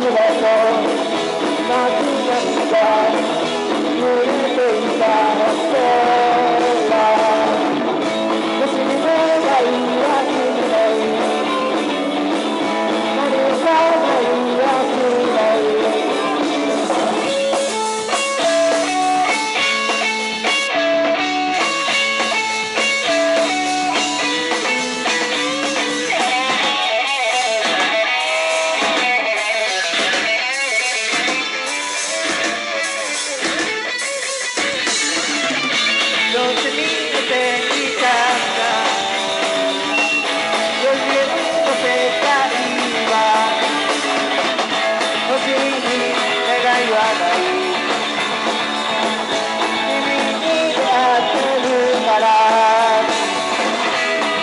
I'm Not to let you.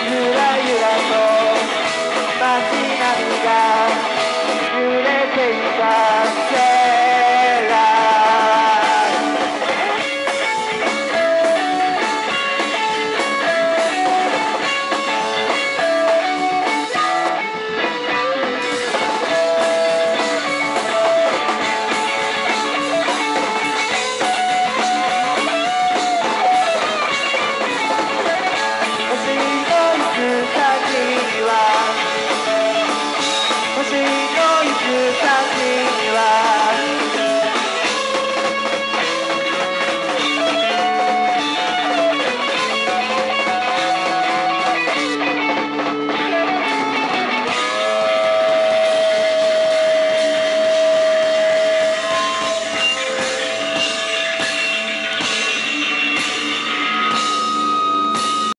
ゆらゆらと街並みが